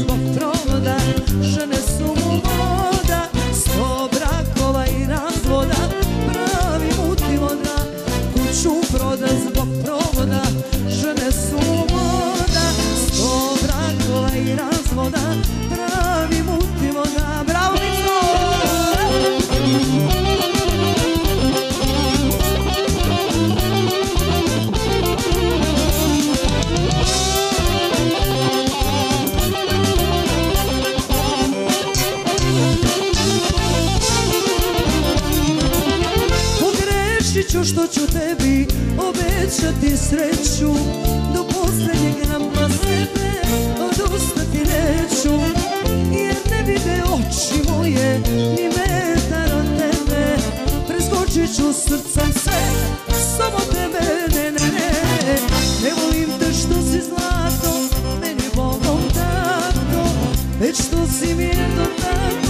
zbog provoda Žene su mu moda Sto brakova i razvoda Pravi muti voda Kuću proda zbog provoda Žene su mu moda Sto brakova i razvoda Pravi Reći ću što ću tebi obećati sreću. Do posljednjeg grama sebe odustati neću Jer ne vide oči moje ni metar od tebe. Preskočit ću srcem sve, samo tebe ne, ne, ne. Ne volim te što si zlato, meni Bogom tako Već što si mi jedno tako,